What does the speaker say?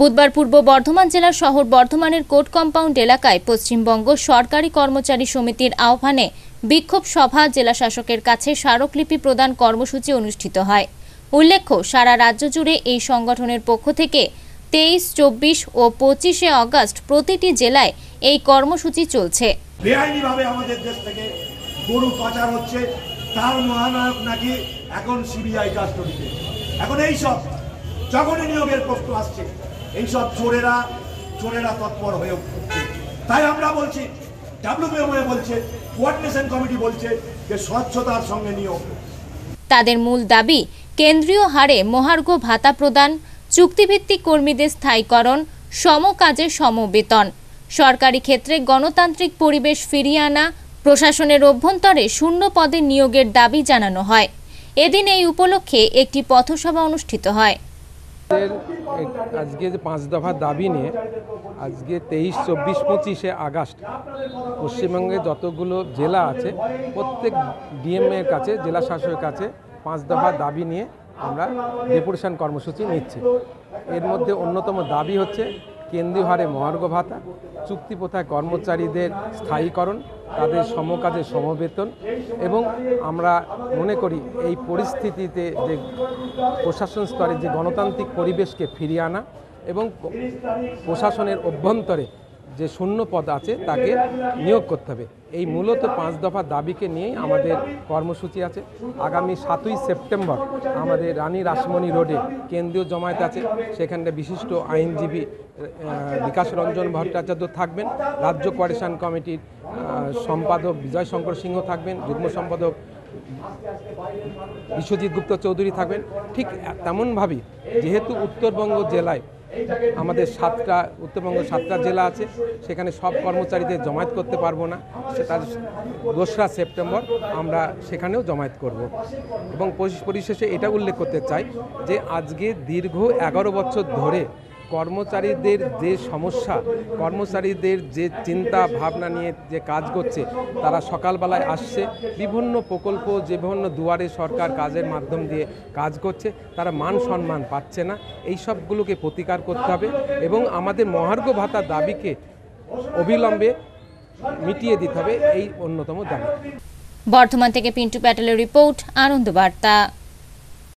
বুধবার পূর্ব বর্ধমান জেলার শহর বর্ধমানের কোর্ট কম্পাউন্ড এলাকায় পশ্চিমবঙ্গ সরকারি কর্মচারী সমিতির আহ্বানে বিক্ষোভ সভা জেলা শাসকের কাছে স্মারকলিপি প্রদান কর্মসূচি অনুষ্ঠিত হয়। উল্লেখ্য, সারা রাজ্য জুড়ে এই সংগঠনের পক্ষ থেকে তেইশ, চব্বিশ ও পঁচিশে অগস্ট প্রতিটি জেলায় এই কর্মসূচি চলছে। বেআইনিভাবে আমাদের দেশ থেকে গরু পাচার হচ্ছে, তার মহানায়ক নাকি এখন সিবিআই কাস্টডিতে এখন এই সব যখনই নিয়োগের প্রশ্ন আসছে। এই সব চোরেরা চোরেরা তৎপর হয়ে উঠছে। তাই আমরা বলছি ডাব্লিউপিএমএ বলছে, কোঅর্ডিনেশন কমিটি বলছে যে স্বচ্ছতার সঙ্গে নিয়োগ। তাদের মূল দাবি, কেন্দ্রীয় হারে মহার্ঘ ভাতা প্রদান, চুক্তিভিত্তিক কর্মীদের স্থায়ীকরণ সম কাজে সম বেতন সরকারি ক্ষেত্রে গণতান্ত্রিক পরিবেশ ফিরিয়ে আনা, প্রশাসনের অভ্যন্তরে শূন্য পদে নিয়োগের দাবি জানানো হয়। এদিন এই উপলক্ষে একটি পথসভা অনুষ্ঠিত হয়। আমাদের আজকে যে পাঁচ দফা দাবি নিয়ে আজকে তেইশ, চব্বিশ, পঁচিশে আগস্ট পশ্চিমবঙ্গে যতগুলো জেলা আছে, প্রত্যেক ডিএমএর কাছে, জেলা শাসকের কাছে পাঁচ দফা দাবি নিয়ে আমরা ডেপুটেশন কর্মসূচি নিচ্ছি। এর মধ্যে অন্যতম দাবি হচ্ছে কেন্দ্রীয় হারে মহার্ঘ ভাতা চুক্তি প্রথায় কর্মচারীদের স্থায়ীকরণ, তাদের সমকাজে সমবেতন এবং আমরা মনে করি এই পরিস্থিতিতে যে প্রশাসন স্তরে যে গণতান্ত্রিক পরিবেশকে ফিরিয়ে আনা এবং প্রশাসনের অভ্যন্তরে যে শূন্য পদ আছে তাকে নিয়োগ করতে হবে। এই মূলত পাঁচ দফা দাবিকে নিয়েই আমাদের কর্মসূচি আছে। আগামী সাতই সেপ্টেম্বর আমাদের রানী রাসমণি রোডে কেন্দ্রীয় জমায়েত আছে। সেখানে বিশিষ্ট আইনজীবী বিকাশ রঞ্জন ভট্টাচার্য থাকবেন। রাজ্য কোয়ারেশন কমিটির সম্পাদক বিজয় শঙ্কর সিংহ থাকবেন। যুগ্ম সম্পাদক বিশ্বজিৎ গুপ্ত চৌধুরী থাকবেন। ঠিক তেমনভাবেই যেহেতু উত্তরবঙ্গ জেলায় আমাদের সাতটা উত্তরবঙ্গ সাতটা জেলা আছে সেখানে সব কর্মচারীদের জমায়েত করতে পারব না। সেটা দোসরা সেপ্টেম্বর আমরা সেখানেও জমায়েত করব। এবং পরি- পরিশেষে এটা উল্লেখ করতে চাই যে আজকে দীর্ঘ এগারো বছর ধরে কর্মচারীদের যে সমস্যা, কর্মচারীদের যে চিন্তা ভাবনা নিয়ে যে কাজ করছে, তারা সকালবেলায় আসছে, বিভিন্ন প্রকল্প, যে বিভিন্ন দুয়ারে সরকার কাজের মাধ্যম দিয়ে কাজ করছে, তারা মান সম্মান পাচ্ছে না। এই সবগুলোকে প্রতিকার করতে হবে এবং আমাদের মহার্ঘ ভাতার দাবিকে অবিলম্বে মিটিয়ে দিতে হবে, এই অন্যতম দাবি। বর্ধমান থেকে পিন্টু প্যাটেলের রিপোর্ট, আনন্দ বার্তা।